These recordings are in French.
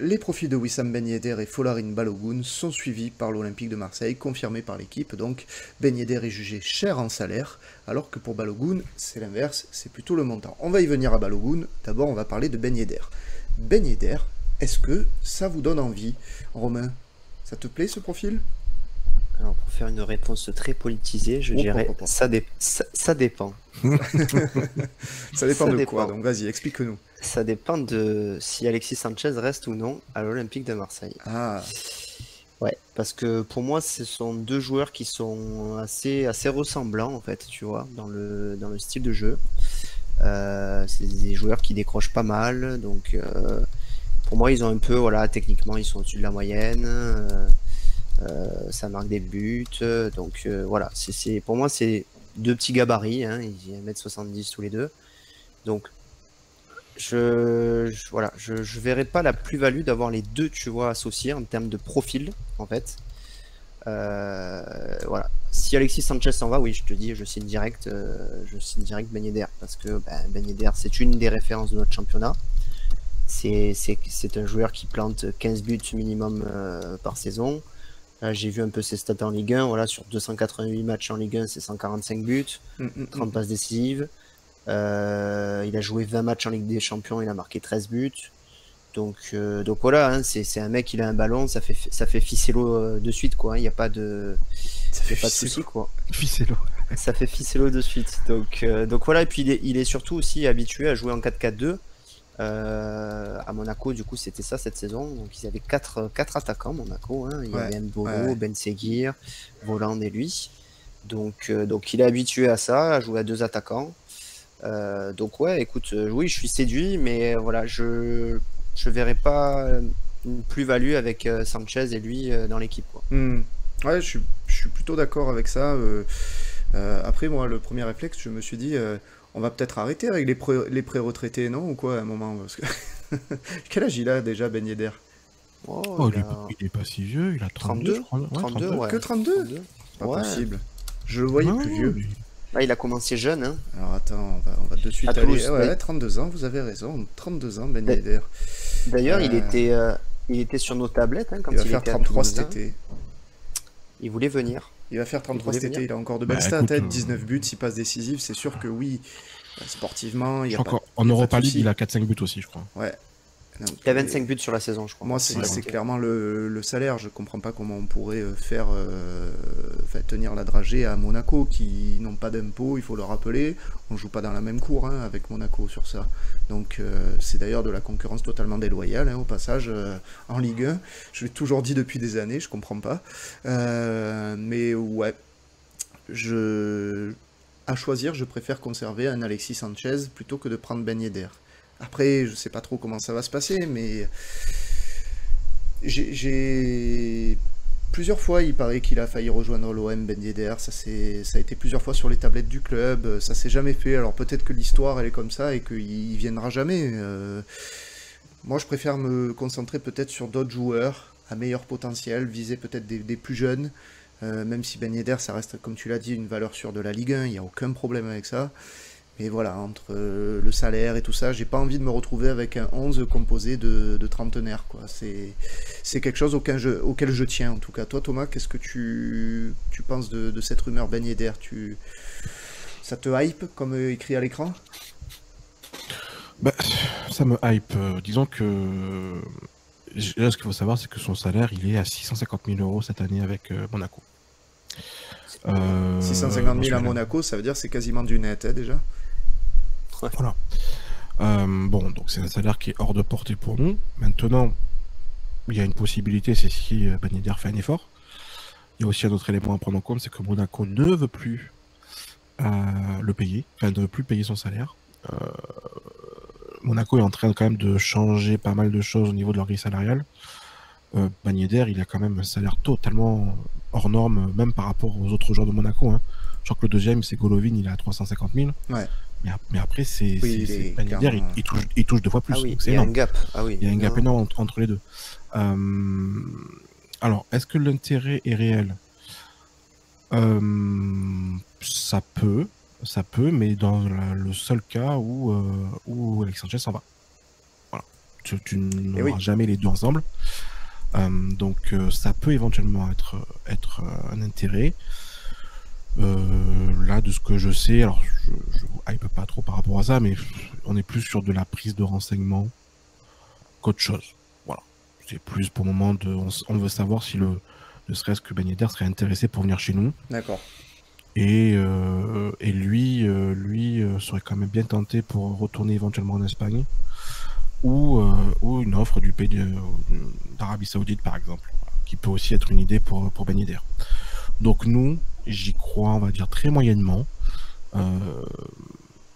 les profils de Wissam Ben Yedder et Folarin Balogun sont suivis par l'Olympique de Marseille, confirmés par l'équipe. Donc Ben Yedder est jugé cher en salaire, alors que pour Balogun, c'est l'inverse, c'est plutôt le montant. On va y venir à Balogun, d'abord on va parler de Ben Yedder. Ben Yedder, est-ce que ça vous donne envie? Romain, ça te plaît ce profil? Alors, pour faire une réponse très politisée, je dirais Ça, ça, dépend. ça dépend de quoi Donc, vas-y, explique-nous. Ça dépend de si Alexis Sanchez reste ou non à l'Olympique de Marseille. Ah. Ouais, parce que pour moi, ce sont deux joueurs qui sont assez, assez ressemblants, en fait, tu vois, dans le, dans le style de jeu. Euh, c'est des joueurs qui décrochent pas mal, donc euh, pour moi, ils ont un peu, voilà, techniquement, ils sont au-dessus de la moyenne. Euh, ça marque des buts. Donc euh, voilà, c'est pour moi c'est deux petits gabarits, hein, ils 1m70 tous les deux. Donc je, voilà, je, verrais pas la plus-value d'avoir les deux, tu vois, associés en termes de profil, en fait. Euh, voilà. Si Alexis Sanchez s'en va, oui, je te dis, je signe direct, je signe direct Ben Yedder parce que ben, Ben Yedder, c'est une des références de notre championnat. C'est un joueur qui plante 15 buts minimum par saison. J'ai vu un peu ses stats en Ligue 1. Voilà, sur 288 matchs en Ligue 1, c'est 145 buts, 30 mm, mm, mm. passes décisives. Euh, il a joué 20 matchs en Ligue des Champions, il a marqué 13 buts. Donc, euh, donc voilà, hein, c'est un mec, il a un ballon, ça fait, ça fait Ficello euh, de suite, quoi. Hein. Il n'y a pas de, ça fait pas de souci, quoi. Ficello. ça fait Ficello de suite. Donc, donc voilà, et puis il est, il est surtout aussi habitué à jouer en 4-4-2. Euh, à Monaco, du coup, c'était ça cette saison. Donc, ils avaient quatre, quatre attaquants, Monaco. Hein. Il y avait Mbolo, Ben Seguir, Voland et lui. Donc, euh, donc, il est habitué à ça, à jouer à deux attaquants. Euh, donc, ouais, écoute, oui, je suis séduit, mais voilà, je je verrai pas une plus-value avec Sanchez et lui dans l'équipe. Hmm. Ouais, je suis, je suis plutôt d'accord avec ça. après, moi, le premier réflexe, je me suis dit on va peut-être arrêter avec les, les pré-retraités, non Ou quoi, à un moment parce que... Quel âge il a déjà, Ben Yedder? Oh, oh il, est pas si vieux, il a 32, 32 je Que 32, Pas possible. Je le voyais plus vieux. Ah, il a commencé jeune. Hein. Alors attends, on va, de suite aller. ouais, 32 ans, vous avez raison. 32 ans, Ben Yedder. D'ailleurs, il, euh, était, euh, il était sur nos tablettes hein, quand il, va faire 33 cet été. Il voulait venir. Il va faire 33 cet été, il a encore de belles bah, stats, 19 euh, buts, 6 passes décisives, c'est sûr que oui, sportivement, il y a encore, En Europa League, il a 4-5 buts aussi, je crois. Ouais. Il a 25 buts sur la saison, je crois. Moi, c'est clairement le, salaire. Je comprends pas comment on pourrait euh, faire euh, tenir la dragée à Monaco, qui n'ont pas d'impôts, il faut le rappeler. On joue pas dans la même cour hein, avec Monaco sur ça. Donc, euh, c'est d'ailleurs de la concurrence totalement déloyale, hein, au passage, en Ligue 1. Je l'ai toujours dit depuis des années, je comprends pas. mais ouais, je, à choisir, je préfère conserver un Alexis Sanchez plutôt que de prendre Ben Yedder. Après, je sais pas trop comment ça va se passer, mais j'ai plusieurs fois, il paraît qu'il a failli rejoindre l'OM Ben Yedder. Ça, ça a été plusieurs fois sur les tablettes du club. Ça s'est jamais fait. Alors peut-être que l'histoire elle est comme ça et qu'il viendra jamais. Euh, moi, je préfère me concentrer peut-être sur d'autres joueurs à meilleur potentiel, viser peut-être des, plus jeunes. Euh, même si Ben Yedder, ça reste, comme tu l'as dit, une valeur sûre de la Ligue 1, il n'y a aucun problème avec ça. Mais voilà, entre euh, le salaire et tout ça, j'ai pas envie de me retrouver avec un 11 composé de, de trentenaires. C'est quelque chose auquel je, auquel je tiens, en tout cas. Toi, Thomas, qu'est-ce que tu, tu penses de, cette rumeur Ben Yedder tu... Ça te hype, comme écrit à l'écran? Bah, Ça me hype. disons que là, ce qu'il faut savoir, c'est que son salaire, il est à 650 000 euros cette année avec euh, Monaco. 650 000 à Monaco, ça veut dire c'est quasiment du net hein, déjà. Voilà. Euh, bon, donc c'est un salaire qui est hors de portée pour nous. Maintenant, il y a une possibilité, c'est si euh, fait un effort. Il y a aussi un autre élément à prendre en compte, c'est que Monaco ne veut plus euh, le payer, enfin ne veut plus payer son salaire. Monaco est en train quand même de changer pas mal de choses au niveau de leur grille salariale. Euh, il a quand même un salaire totalement hors norme, même par rapport aux autres joueurs de Monaco. Hein. Je crois que le deuxième, c'est Golovin, il a 350 000. Ouais. Mais, après, c'est oui, il, touche, deux fois plus. Ah il y a un gap. Ah il y a un gap énorme entre, les deux. Euh, alors, est-ce que l'intérêt est réel? Euh, Ça peut, ça peut, mais dans le seul cas où, euh, où Alexandre s'en va. Voilà. Tu, n'auras jamais les deux ensemble. donc ça peut éventuellement être, être un intérêt. là, de ce que je sais, alors je, je hype pas trop par rapport à ça, mais on est plus sur de la prise de renseignements qu'autre chose. Voilà. C'est plus pour le moment de. On, veut savoir si le. Ne serait-ce que Ben serait intéressé pour venir chez nous. D'accord. Et, euh, et lui, euh, lui euh, serait quand même bien tenté pour retourner éventuellement en Espagne ou, ou une offre du pays d'Arabie Saoudite par exemple, qui peut aussi être une idée pour, pour Ben Donc nous, j'y crois, on va dire très moyennement,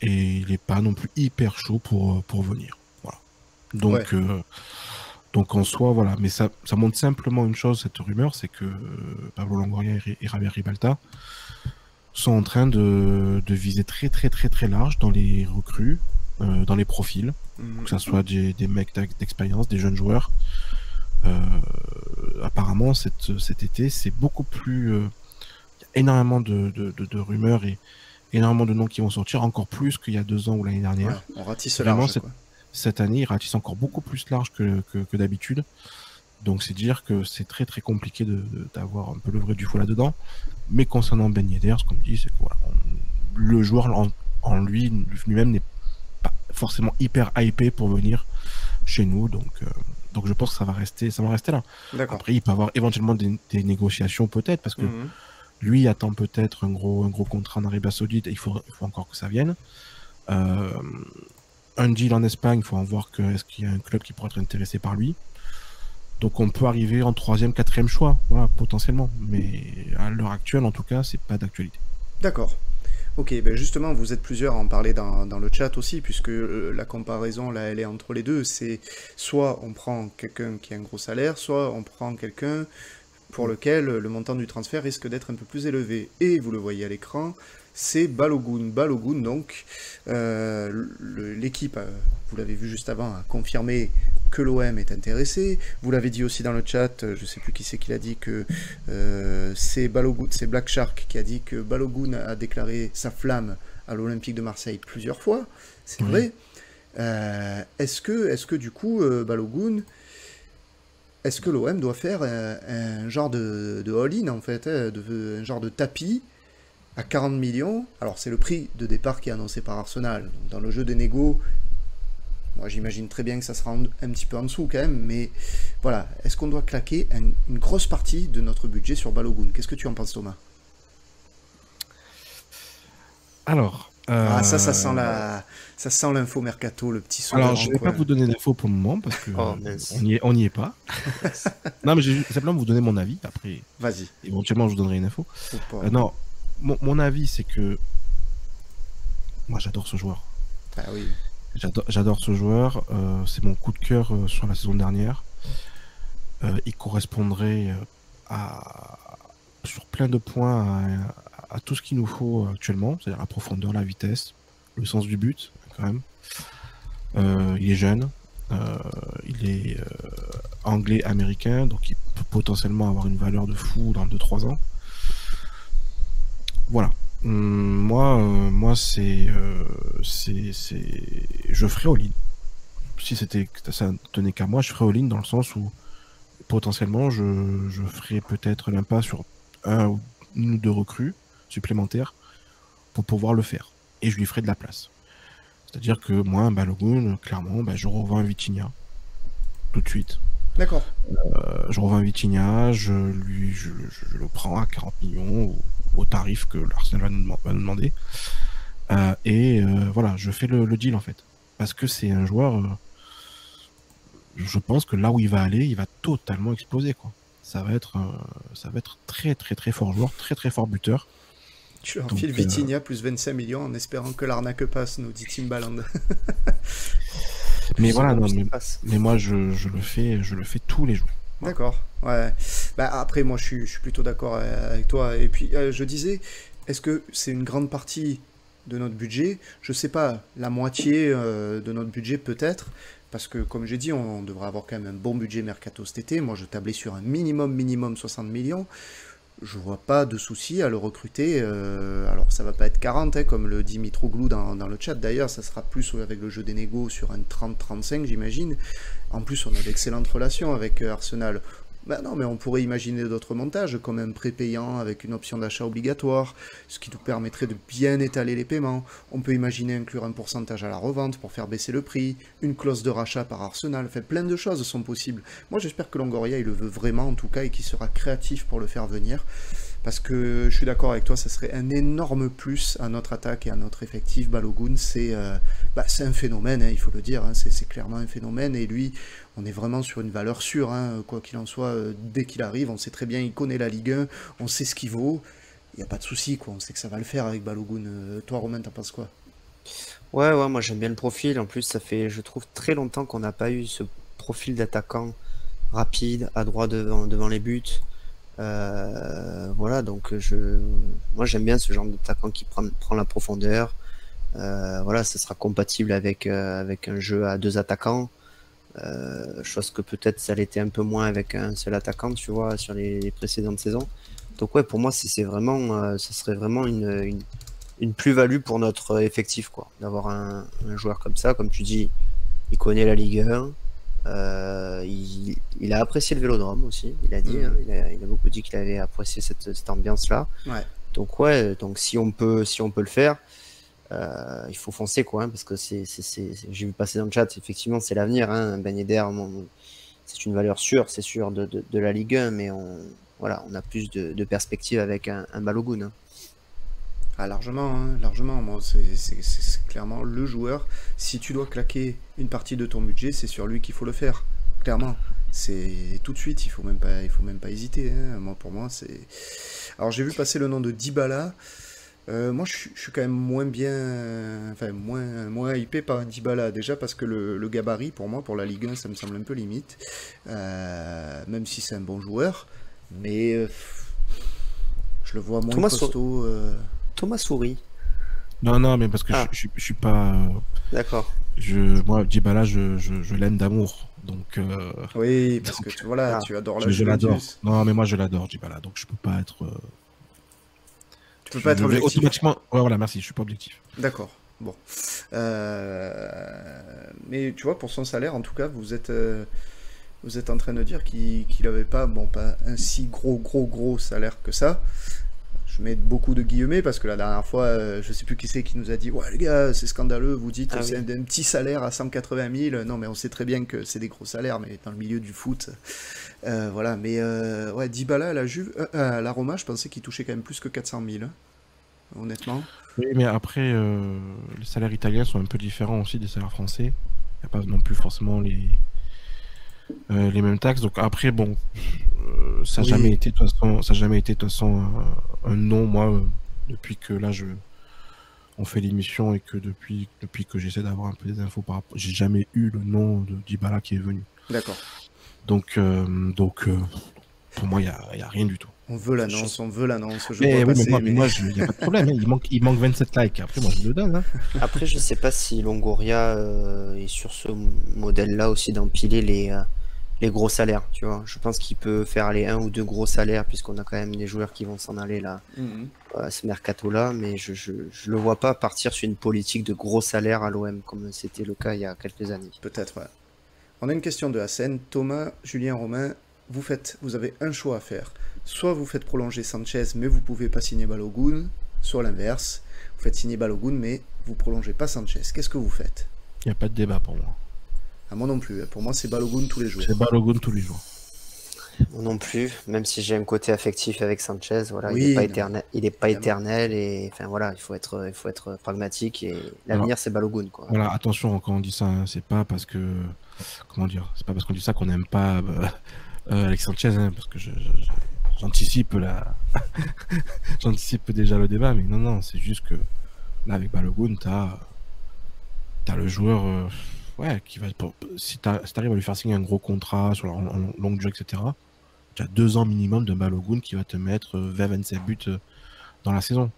et il n'est pas non plus hyper chaud pour, pour venir. Voilà. Donc donc en soi, voilà. Mais ça, ça montre simplement une chose, cette rumeur, c'est que Pablo Longoria et, Javier Ribalta sont en train de, viser très très très très large dans les recrues, euh, dans les profils, mhm. que ce soit des, mecs d'expérience, des jeunes joueurs. Euh, apparemment, cet été, c'est beaucoup plus. Euh, il y a énormément de, rumeurs et énormément de noms qui vont sortir, encore plus qu'il y a deux ans ou l'année dernière. on ratisse large, cette année, il ratisse encore beaucoup plus large que, que, d'habitude. Donc c'est dire que c'est très très compliqué d'avoir un peu le vrai du faux là-dedans. Mais concernant Ben Yedder, ce qu'on me dit, c'est que voilà, le joueur en, lui, lui-même n'est pas forcément hyper hypé pour venir chez nous. Donc, euh, donc je pense que ça va rester, ça va rester là. Après, il peut avoir éventuellement des, négociations peut-être parce que mhm. Lui attend peut-être un gros, contrat en Arabie Saoudite et il faut, il faut encore que ça vienne. Euh, un deal en Espagne, il faut en voir que est-ce qu'il y a un club qui pourrait être intéressé par lui. Donc on peut arriver en troisième, quatrième choix, voilà, potentiellement. Mais à l'heure actuelle, en tout cas, c'est pas d'actualité. D'accord. Ok, ben justement, vous êtes plusieurs à en parler dans, le chat aussi, puisque euh, la comparaison, là, elle est entre les deux. C'est soit on prend quelqu'un qui a un gros salaire, soit on prend quelqu'un pour lequel le montant du transfert risque d'être un peu plus élevé. Et vous le voyez à l'écran, c'est Balogun. Balogun, donc, euh, l'équipe, euh, vous l'avez vu juste avant, a confirmé que l'OM est intéressé. Vous l'avez dit aussi dans le chat, euh, je ne sais plus qui c'est qui l'a dit, que c'est Balogun, c'est Black Shark qui a dit que Balogun a déclaré sa flamme à l'Olympique de Marseille plusieurs fois. C'est vrai. est-ce que, est que du coup, Balogun, est-ce que l'OM doit faire un, genre de, de all-in en fait, hein, de, un genre de tapis à 40 millions? Alors c'est le prix de départ qui est annoncé par Arsenal. Dans le jeu des négo, moi j'imagine très bien que ça sera un, petit peu en dessous quand même, mais voilà, est-ce qu'on doit claquer une grosse partie de notre budget sur Balogun? Qu'est-ce que tu en penses Thomas? Alors... Ah, ça, ça sent la, ça sent l'info mercato, le petit son. Alors, je ne vais pas vous donner d'infos pour le moment parce que oh, on n'y est, on est pas. non, mais je vais simplement vous donner mon avis. Après, vas-y. Éventuellement, je vous donnerai une info. Euh, non, mon, avis, c'est que moi, j'adore ce joueur. Ah oui. J'adore ce joueur. Euh, c'est mon coup de cœur euh, sur la saison dernière. Euh, il correspondrait à, sur plein de points à, tout ce qu'il nous faut actuellement, c'est-à-dire la profondeur, la vitesse, le sens du but, même. il est jeune, il est anglais-américain, donc il peut potentiellement avoir une valeur de fou dans 2-3 ans. Voilà. Hum, moi, euh, moi euh, c'est, je ferais all-in. Si c'était, ça tenait qu'à moi, je ferais all-in dans le sens où potentiellement je, je ferais peut-être l'impasse sur un ou deux recrues supplémentaires pour pouvoir le faire. Et je lui ferai de la place. C'est-à-dire que moi, un Balogun, clairement, bah, je revends un Vitinha tout de suite. D'accord. Euh, je revends un Vitinha, je, lui, je, je, le prends à 40 millions au tarif que l'Arsenal va, nous demander. Euh, et euh, voilà, je fais le, deal en fait. Parce que c'est un joueur, je pense que là où il va aller, il va totalement exploser. Quoi. Ça, va être, ça va être très très très fort joueur, très très fort buteur. Tu enfiles Vitinha plus 25 millions en espérant que l'arnaque passe, nous dit Timbaland. mais voilà, mais, moi je, je, le fais, je le fais tous les jours. D'accord. Ouais. Bah, après, moi, je suis, je suis plutôt d'accord euh, avec toi. Et puis, euh, je disais, est-ce que c'est une grande partie de notre budget? Je sais pas, la moitié euh, de notre budget peut-être. Parce que, comme j'ai dit, on, devrait avoir quand même un bon budget mercato cet été. Moi, je tablais sur un minimum, minimum 60 millions. Je vois pas de souci à le recruter. Euh, alors ça va pas être 40, hein, comme le dit Mitroglou dans, dans le chat d'ailleurs, ça sera plus avec le jeu des négos sur un 30-35 j'imagine. En plus on a d'excellentes relations avec euh, Arsenal. Ben non, mais on pourrait imaginer d'autres montages, comme un prêt payant avec une option d'achat obligatoire, ce qui nous permettrait de bien étaler les paiements. On peut imaginer inclure un pourcentage à la revente pour faire baisser le prix, une clause de rachat par Arsenal, enfin plein de choses sont possibles. Moi j'espère que Longoria il le veut vraiment en tout cas et qu'il sera créatif pour le faire venir. Parce que je suis d'accord avec toi, ça serait un énorme plus à notre attaque et à notre effectif. Balogun, c'est euh, bah, un phénomène, hein, il faut le dire, hein, c'est clairement un phénomène. Et lui, on est vraiment sur une valeur sûre, hein, quoi qu'il en soit, euh, dès qu'il arrive, on sait très bien, il connaît la Ligue 1, on sait ce qu'il vaut, il n'y a pas de souci, quoi, on sait que ça va le faire avec Balogun. Euh, toi, Romain, t'en penses quoi? Ouais, ouais, moi j'aime bien le profil. En plus, ça fait, je trouve, très longtemps qu'on n'a pas eu ce profil d'attaquant rapide, à droit devant, devant les buts. Euh, voilà, donc je, moi j'aime bien ce genre d'attaquant qui prend, prend la profondeur. Euh, voilà, ça sera compatible avec, euh, avec un jeu à deux attaquants. chose que peut-être ça l'était un peu moins avec un seul attaquant, tu vois, sur les, précédentes saisons. Donc ouais, pour moi, c'est vraiment, ça serait vraiment une, une, plus-value pour notre effectif, quoi, d'avoir un, un, joueur comme ça, comme tu dis, il connaît la Ligue 1, euh, il, a apprécié le vélodrome aussi, il a dit. Mm. Hein, il, a, beaucoup dit qu'il avait apprécié cette, ambiance-là. Donc ouais, donc si on peut, si on peut le faire, euh, il faut foncer quoi, hein, parce que c'est, j'ai vu passer dans le chat, effectivement c'est l'avenir. Hein, ben Yedder, c'est une valeur sûre, c'est sûr de, de, la Ligue 1, mais on, voilà, on a plus de, de perspectives avec un, un Balogun. Ah, largement, hein, largement. Moi, c'est clairement le joueur. Si tu dois claquer une partie de ton budget, c'est sur lui qu'il faut le faire. Clairement. C'est tout de suite, il faut même pas, il faut même pas hésiter. Hein. Moi, pour moi, c'est. Alors, j'ai vu passer le nom de Dybala. Euh, moi, je, suis quand même moins bien, enfin moins, moins hypé par Dybala. Déjà parce que le, gabarit, pour moi, pour la Ligue 1, ça me semble un peu limite. Euh, même si c'est un bon joueur, mais euh, je le vois moins costaud. Thomas Souris. Non, non, mais parce que je, ah. suis pas. Euh, D'accord. Je, moi, Dybala, je, je, l'aime d'amour. Donc. Euh, oui, parce que tu, voilà, ah. tu adores la Je, l'adore. Non, mais moi, je l'adore, Dybala. Donc, je peux pas être. Euh, tu peux pas être objectif. Automatiquement. Ouais, voilà, merci. Je suis pas objectif. D'accord. Bon. Mais tu vois, pour son salaire, en tout cas, vous êtes. Vous êtes en train de dire qu'il n'avait pas, bon, pas un si gros, gros, gros salaire que ça je mets beaucoup de guillemets parce que la dernière fois, euh, je sais plus qui c'est qui nous a dit Ouais, les gars, c'est scandaleux, vous dites ah c'est un, petit salaire à 180 000. Non, mais on sait très bien que c'est des gros salaires, mais dans le milieu du foot. Euh, voilà, mais euh, ouais, Dybala à la, Juve, à la Roma, je pensais qu'il touchait quand même plus que 400 000, hein, honnêtement. Oui, mais après, les salaires italiens sont un peu différents aussi des salaires français. Il n'y a pas non plus forcément les, les mêmes taxes. Donc après, bon, ça n'a jamais été de toute façon, ça jamais été de toute façon un nom, moi, euh, depuis que là, je, on fait l'émission et que depuis, depuis que j'essaie d'avoir un peu des infos par rapport, j'ai jamais eu le nom de Dybala qui est venu. D'accord. Donc, euh, donc euh, pour moi, il n'y a, y a, rien du tout. On veut l'annonce, on veut l'annonce. Mais, oui, mais moi, il n'y a pas de problème. Hein. il, manque, il manque 27 likes. Après, moi, je le donne. Hein. Après, je sais pas si Longoria est sur ce modèle-là aussi d'empiler les, les gros salaires, tu vois. Je pense qu'il peut faire les un ou deux gros salaires puisqu'on a quand même des joueurs qui vont s'en aller là mhm. à ce mercato là, mais je, je, le vois pas partir sur une politique de gros salaires à l'OM comme c'était le cas il y a quelques années. Peut-être. Ouais. On a une question de Hassan, Thomas, Julien Romain. Vous faites, vous avez un choix à faire. Soit vous faites prolonger Sanchez, mais vous pouvez pas signer Balogun, soit l'inverse. Vous faites signer Balogun, mais vous prolongez pas Sanchez. Qu'est-ce que vous faites? Il n'y a pas de débat pour moi. Ah, moi non plus. Pour moi, c'est Balogun tous les jours. C'est Balogun tous les jours. Moi non plus, même si j'ai un côté affectif avec Sanchez, voilà, il n'est pas éternel, il est pas éternel et enfin voilà, il faut être, il faut être pragmatique et l'avenir c'est Balogun quoi. Voilà, attention quand on dit ça, hein, c'est pas parce que comment dire, c'est pas parce qu'on dit ça qu'on n'aime pas euh, Alex Sanchez, hein, parce que j'anticipe la, j'anticipe déjà le débat, mais non non, c'est juste que là avec Balogun, t'as, as le joueur. Euh, ouais, qui va, si tu arrives à lui faire signer un gros contrat sur la longue durée, etc., tu as deux ans minimum de Balogun qui va te mettre 20-27 euh, buts euh, dans la saison.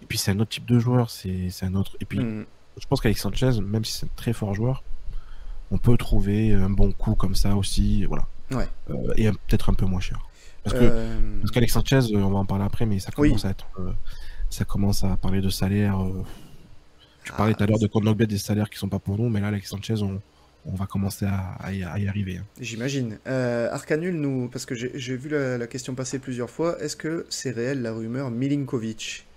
Et puis c'est un autre type de joueur, c'est un autre. Et puis mm. je pense qu'avec Sanchez, même si c'est un très fort joueur, on peut trouver un bon coup comme ça aussi. Voilà. Ouais. et peut-être un peu moins cher. Parce que parce qu'Alex Sanchez, on va en parler après, mais ça commence à être, ça commence à parler de salaire. Tu parlais tout à l'heure de Kondogbia des salaires qui sont pas pour nous, mais là, Alex Sanchez, on, on va commencer à, y, arriver. Hein. J'imagine. Euh, Arcanul, nous, parce que j'ai vu la, question passer plusieurs fois, est-ce que c'est réel la rumeur Milinkovic?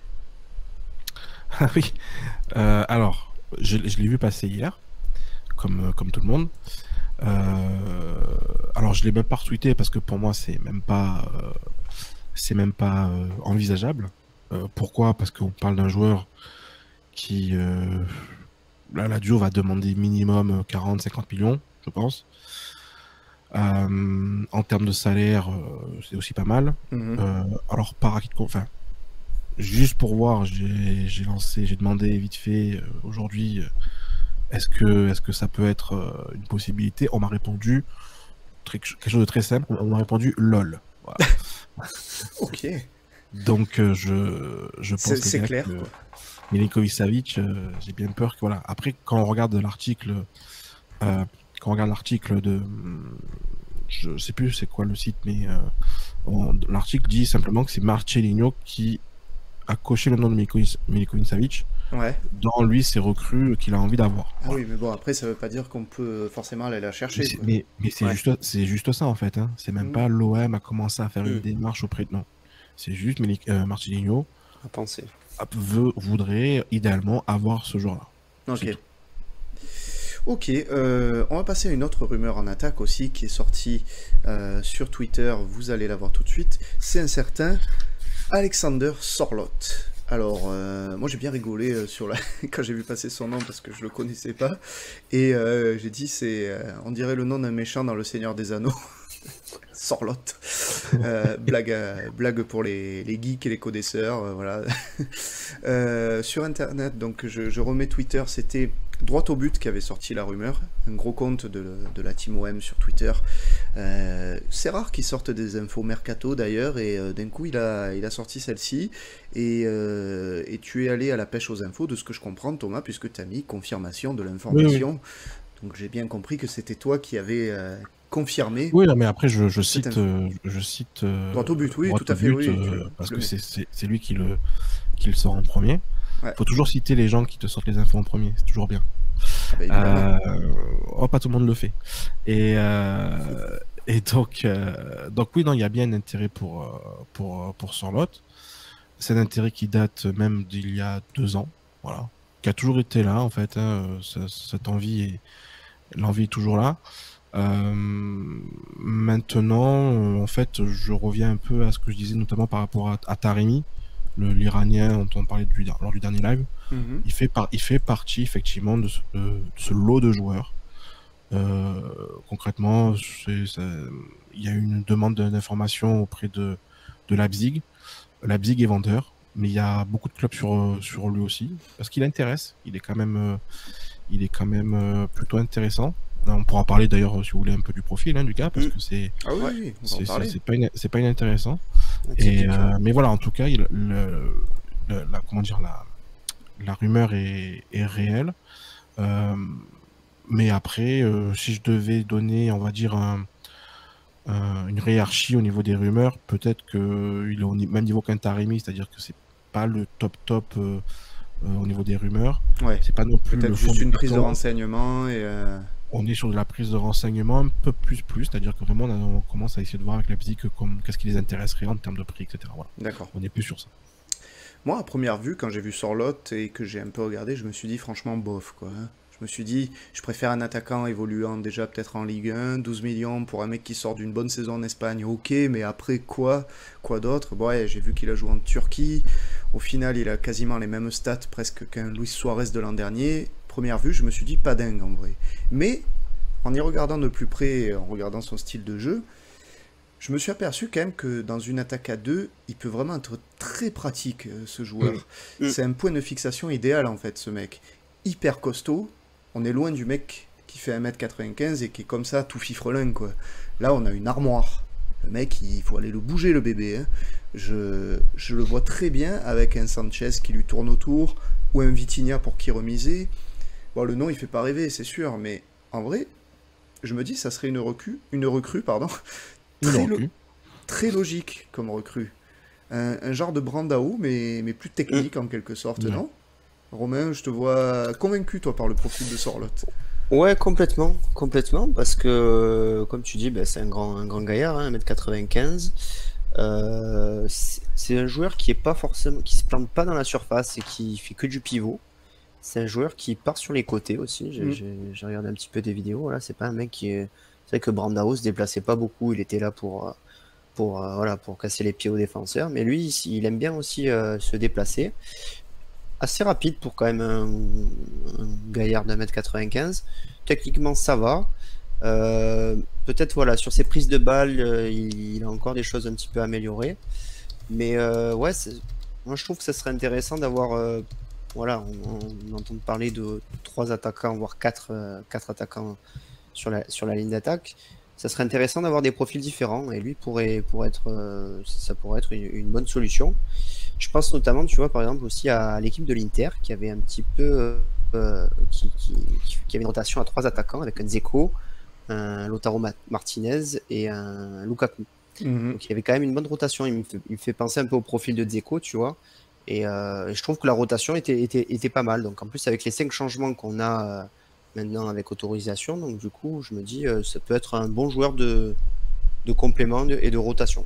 Ah oui. Euh, alors, je, l'ai vu passer hier, comme, comme tout le monde. Euh, alors, je l'ai même pas retweeté parce que pour moi, c'est même pas, euh, c'est même pas envisageable. pourquoi? Parce qu'on parle d'un joueur qui Là, la duo va demander minimum 40-50 euh, millions, je pense. Euh, en termes de salaire, euh, c'est aussi pas mal. Mhm. alors, par enfin, juste pour voir, j'ai lancé, j'ai demandé vite fait aujourd'hui, est-ce que, est que ça peut être une possibilité? On m'a répondu quelque chose de très simple. On m'a répondu LOL. ok. Donc, je, je pense que c'est clair. Milinkovic Savic, euh, j'ai bien peur que voilà. Après, quand on regarde l'article, euh, quand on regarde l'article de, je sais plus c'est quoi le site, mais euh, l'article dit simplement que c'est Marcelinho qui a coché le nom de Milinkovic Savic. Ouais. Dans lui, c'est recrues qu'il a envie d'avoir. Ah oui, mais bon, après, ça veut pas dire qu'on peut forcément aller la chercher. Mais, c'est juste, c'est juste ça en fait. Hein. C'est même mm. pas l'OM a commencé à faire une mm. démarche auprès de non. C'est juste Marcelinho. À penser veut, voudrait idéalement avoir ce joueur-là. Ok. Ok, euh, on va passer à une autre rumeur en attaque aussi qui est sortie euh, sur Twitter, vous allez la voir tout de suite. C'est un certain Alexander Sorlot. Alors, euh, moi j'ai bien rigolé sur la... quand j'ai vu passer son nom parce que je le connaissais pas. Et j'ai dit, c'est, on dirait le nom d'un méchant dans Le Seigneur des Anneaux. Sorlotte. Euh, blague, blague pour les, les, geeks et les codesseurs. Euh, voilà. Euh, sur Internet, donc je, remets Twitter, c'était Droit au but qui avait sorti la rumeur, un gros compte de, de la Team OM sur Twitter. c'est rare qu'ils sortent des infos mercato d'ailleurs, et d'un coup il a, il a sorti celle-ci, et, et, tu es allé à la pêche aux infos, de ce que je comprends Thomas, puisque tu as mis confirmation de l'information. Donc j'ai bien compris que c'était toi qui avais, confirmé. Oui, mais après, je, cite. Euh, je cite euh, droit au but, oui, tout à fait. oui, euh, parce que c'est lui qui le, qui le sort en premier. Il faut toujours citer les gens qui te sortent les infos en premier, c'est toujours bien. Ah bah, oh, pas tout le monde le fait. Et, et donc, donc, oui, non, il y a bien un intérêt pour, pour, pour C'est un intérêt qui date même d'il y a deux ans, voilà. Qui a toujours été là, en fait. Hein, cette envie l'envie est toujours là. Euh, maintenant, euh, en fait, je reviens un peu à ce que je disais, notamment par rapport à, Taremi, l'Iranien dont on parlait lors du dernier live. Mhm. il, fait il fait partie effectivement de ce, lot de joueurs. Euh, concrètement, il y a une demande d'information auprès de, de Leipzig. Leipzig est vendeur, mais il y a beaucoup de clubs sur, sur lui aussi, parce qu'il intéresse. Il est quand même, il est quand même plutôt intéressant. On pourra parler d'ailleurs, si vous voulez, un peu du profil hein, du gars, parce mm. que c'est ah oui, pas, pas inintéressant. Et, euh, mais voilà, en tout cas, il, la, comment dire, la, la rumeur est, est réelle. Euh, mais après, euh, si je devais donner, on va dire, un, une hiérarchie au niveau des rumeurs, peut-être qu'il est au même niveau qu'un Taremi, c'est-à-dire que c'est pas le top top au niveau des rumeurs. Ouais. C'est pas non plus peut-être juste une prise de renseignement et on est sur de la prise de renseignement un peu plus plus, c'est-à-dire que vraiment on, commence à essayer de voir avec la physique comme qu'est-ce qui les intéresserait en termes de prix, etc. Voilà. D'accord. On est plus sur ça. Moi, à première vue, quand j'ai vu Sorlot et que j'ai un peu regardé, je me suis dit franchement bof quoi. Hein. Je me suis dit, je préfère un attaquant évoluant déjà peut-être en Ligue 1, 12 millions pour un mec qui sort d'une bonne saison en Espagne, ok, mais après quoi? Quoi d'autre? Bon, ouais, j'ai vu qu'il a joué en Turquie. Au final, il a quasiment les mêmes stats presque qu'un Luis Suarez de l'an dernier première vue, je me suis dit pas dingue en vrai. Mais en y regardant de plus près, en regardant son style de jeu, je me suis aperçu quand même que dans une attaque à deux, il peut vraiment être très pratique euh, ce joueur. Mm. Mm. C'est un point de fixation idéal en fait ce mec. Hyper costaud, on est loin du mec qui fait 1m95 et qui est comme ça tout fifrelin quoi. Là on a une armoire. Le mec il faut aller le bouger le bébé. Hein. Je, je, le vois très bien avec un Sanchez qui lui tourne autour ou un Vitinha pour qui remiser. Bon, le nom, il fait pas rêver, c'est sûr, mais en vrai, je me dis, ça serait une recrue, une recrue, pardon, Une très, recrue. lo- très logique comme recrue. Un, un genre de Brandao, mais, mais plus technique en quelque sorte, Ouais. non? Romain, je te vois convaincu, toi, par le profil de Sorlotte. Ouais, complètement, complètement, parce que, comme tu dis, ben, c'est un grand, un grand gaillard, hein, 1m95. Euh, c'est c'est un joueur qui est pas forcément, qui se plante pas dans la surface et qui fait que du pivot. C'est un joueur qui part sur les côtés aussi. J'ai Mm. regardé un petit peu des vidéos. Là, c'est pas un mec qui est. C'est vrai que Brandao se déplaçait pas beaucoup. Il était là pour, euh, pour, euh, voilà, pour casser les pieds aux défenseurs. Mais lui, il, il aime bien aussi euh, se déplacer. Assez rapide pour quand même un, un gaillard d'un mètre 95. Techniquement, ça va. Euh, Peut-être voilà, sur ses prises de balles, il, il a encore des choses un petit peu améliorées. Mais euh, ouais, moi je trouve que ça serait intéressant d'avoir. Voilà, on, on entend parler de trois attaquants, voire quatre, euh, quatre attaquants sur la, sur la ligne d'attaque. Ça serait intéressant d'avoir des profils différents et lui pourrait, pourrait être, euh, ça pourrait être une, une bonne solution. Je pense notamment, tu vois, par exemple aussi à l'équipe de l'Inter qui avait un petit peu, euh, qui, qui, qui- qui avait une rotation à trois attaquants avec un Zeko, un Lautaro Ma- Martinez et un Lukaku. Donc il y avait quand même une bonne rotation. Il me fait, il me fait penser un peu au profil de Dzeko, tu vois. Et, euh, je trouve que la rotation était, était, était pas mal. Donc en plus avec les cinq changements qu'on a euh, maintenant avec autorisation, donc du coup je me dis euh, ça peut être un bon joueur de, de complément et de rotation.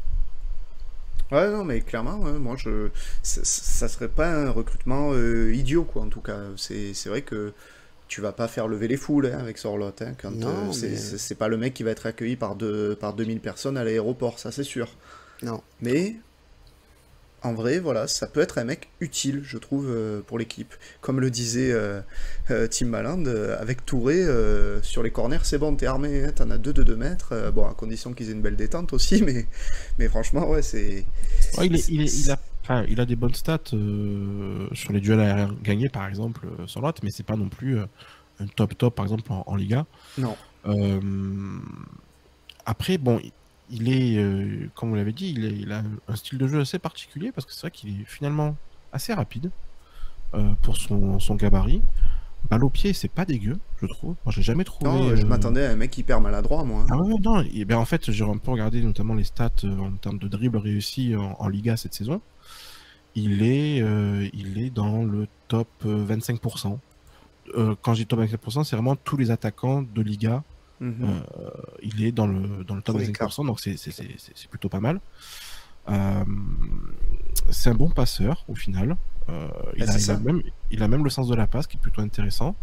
Ouais, non, mais clairement, ouais, moi, je, ça, ça serait pas un recrutement euh, idiot, quoi, en tout cas. C'est, vrai que tu vas pas faire lever les foules hein, avec Sorlotte. Hein, quand, euh, mais- c'est pas le mec qui va être accueilli par, deux, par 2000 personnes à l'aéroport, ça c'est sûr. Non. Mais en vrai, voilà, ça peut être un mec utile, je trouve, euh, pour l'équipe. Comme le disait euh, euh, Tim Maland, avec Touré, sur les corners, c'est bon, t'es armé, hein, t'en as deux de 2 mètres. bon, à condition qu'ils aient une belle détente aussi, mais, mais franchement, ouais, c'est. Ouais, il, a, enfin, il a des bonnes stats sur les duels aériens gagnés, par exemple, sur l'autre, mais c'est pas non plus un top top, par exemple, en, en Liga. Non. Après, bon, il- est, euh, comme vous l'avez dit, il, est- il a un style de jeu assez particulier parce que c'est vrai qu'il est finalement assez rapide euh, pour son, son gabarit. Balle au pied, c'est pas dégueu, je trouve. Moi, j'ai jamais trouvé. Non, je euh, m'attendais à un mec hyper maladroit, moi. hein. ah ouais, non, et ben en fait, j'ai un peu regardé notamment les stats en termes de dribble réussi en, en Liga cette saison. Il est, il est dans le top euh, 25%. Euh, quand j'ai top 25%, c'est vraiment tous les attaquants de Liga. Mhm. Euh, il est dans le, dans le top les 25%, donc c'est plutôt pas mal. Euh, c'est un bon passeur au final. Euh, il, a, il même, il a même le sens de la passe qui est plutôt intéressant.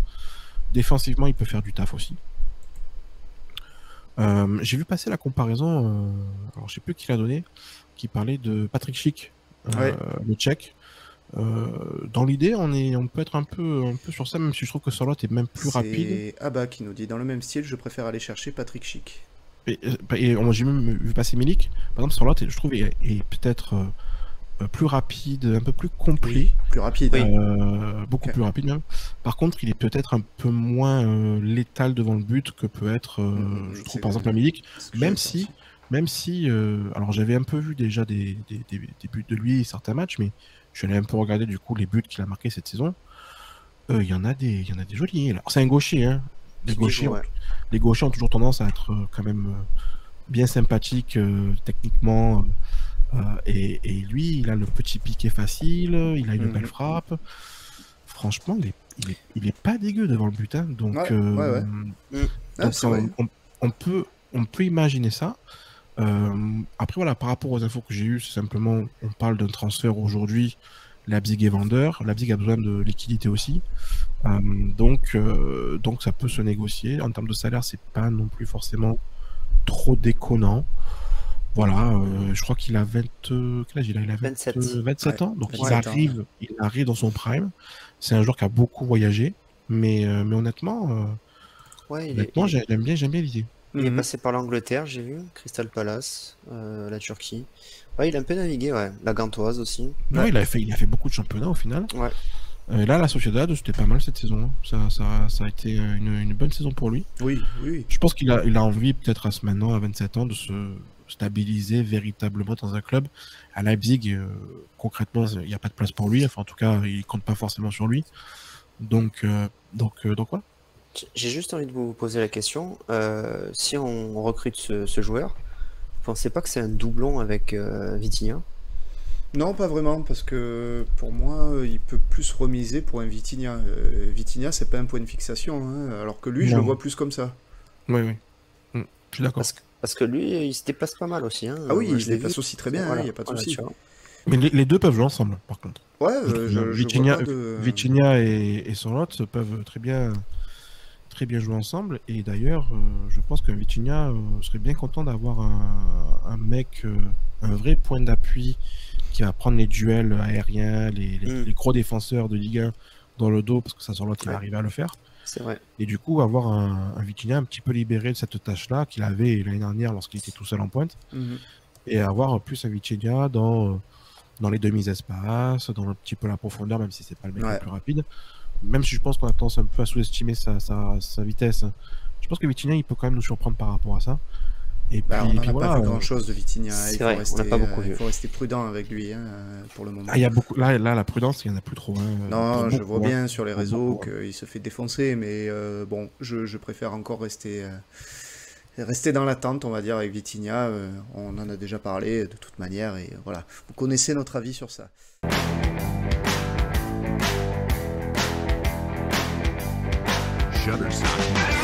Défensivement, il peut faire du taf aussi. J'ai vu passer la comparaison, alors je sais plus qui l'a donné, qui parlait de Patrick Schick, Ouais. le tchèque. Euh, dans l'idée, on, est, on peut être un peu, un peu sur ça, même si je trouve que Sorlotte est même plus rapide. Abba qui nous dit dans le même style, je préfère aller chercher Patrick Chic. Et, euh, et, on- j'ai même vu passer Milik. Par exemple, Sorlotte, je trouve, est, est peut-être euh, plus rapide, un peu plus complet. Plus rapide. Oui. beaucoup plus rapide même. Par contre, il est peut-être un peu moins létal devant le but que peut être, Mhm, je trouve, par exemple, Milik. Même si, même si, alors j'avais un peu vu déjà des, des, des- des buts de lui certains matchs, mais je allé un peu regarder du coup les buts qu'il a marqués cette saison. Euh, Il y en a des, il y en a des jolis. C'est un gaucher, hein. Les gauchers, ouais. les gauchers ont toujours tendance à être euh, quand même euh, bien sympathiques euh, techniquement. euh, et, et lui, il a le petit piqué facile, il a une Mhm. belle frappe. Franchement, il est, il est, il est pas dégueu devant le but. hein. Donc, Ouais, ouais, ouais. Donc, on peut, on peut imaginer ça. Euh, après, voilà, par rapport aux infos que j'ai eues, c'est simplement, on parle d'un transfert aujourd'hui. Leipzig est vendeur. Leipzig a besoin de liquidité aussi. Euh, donc, euh, donc, ça peut se négocier. En termes de salaire, c'est pas non plus forcément trop déconnant. Voilà, je crois qu'il a 20, euh, quel âge il a? Il a 20, 27. euh, 27 Ouais, ans. Donc, il 27 ans, arrive, il arrive dans son prime. C'est un joueur qui a beaucoup voyagé. Mais, mais honnêtement, Ouais, honnêtement, est- j'aime bien, j'aime bien l'idée. Il est Mhm. passé par l'Angleterre, j'ai vu, Crystal Palace, euh, la Turquie. Ouais, il a un peu navigué, ouais. La Gantoise aussi. Ouais. il, a fait, il a fait beaucoup de championnats au final. Ouais. Euh, et là, la Sociedad, c'était pas mal cette saison. Ça, ça, ça a été une, une bonne saison pour lui. Oui, oui. Je pense qu'il a, il a envie, peut-être à ce maintenant, à 27 ans, de se stabiliser véritablement dans un club. À Leipzig, euh, concrètement, il n'y a pas de place pour lui. Enfin, en tout cas, il compte pas forcément sur lui. Donc, euh, donc, euh, donc voilà. J'ai juste envie de vous poser la question. Euh, si on recrute ce, joueur, vous pensez pas que c'est un doublon avec euh, Non, pas vraiment, parce que pour moi, il peut plus remiser pour un Vitinha. Euh, Vitinha, c'est pas un point de fixation, hein, alors que lui, je le vois plus comme ça. Oui, oui. Mm, je suis d'accord. Parce, que lui, il se déplace pas mal aussi. Hein. Ah oui, il se déplace aussi très bien, il n'y a pas de souci. Mais les, deux peuvent jouer ensemble, par contre. Ouais, euh, je, Vitinha, et, et son lot peuvent très bien très bien joué ensemble. Et d'ailleurs, euh, je pense que Vitinha euh, serait bien content d'avoir un, mec, euh, un vrai point d'appui qui va prendre les duels aériens, les, mm. gros défenseurs de Ligue 1 dans le dos, parce que ça sent l'autre qui va arriver à le faire. C'est vrai. Et du coup, avoir un, un Vitinha un petit peu libéré de cette tâche-là qu'il avait l'année dernière lorsqu'il était tout seul en pointe. Mm-hmm. Et avoir plus un Vitinha dans, dans les demi-espaces, dans un petit peu la profondeur, même si c'est pas le mec le plus rapide même si je pense qu'on a tendance un peu à sous-estimer sa, sa, vitesse, je pense que Vitinha il peut quand même nous surprendre par rapport à ça. Et bah, puis, on n'a pas vu grand chose de Vitinha. Il, faut, rester, pas beaucoup euh, il faut rester prudent avec lui hein, pour le moment. Ah, il y a beaucoup... là, là, la prudence, il n'y en a plus trop. Hein, non, je vois bien sur les réseaux qu'il se fait défoncer, mais euh, bon, je, je, préfère encore rester, euh, rester dans l'attente, on va dire, avec Vitinha. on en a déjà parlé de toute manière, et voilà. Vous connaissez notre avis sur ça. shutters.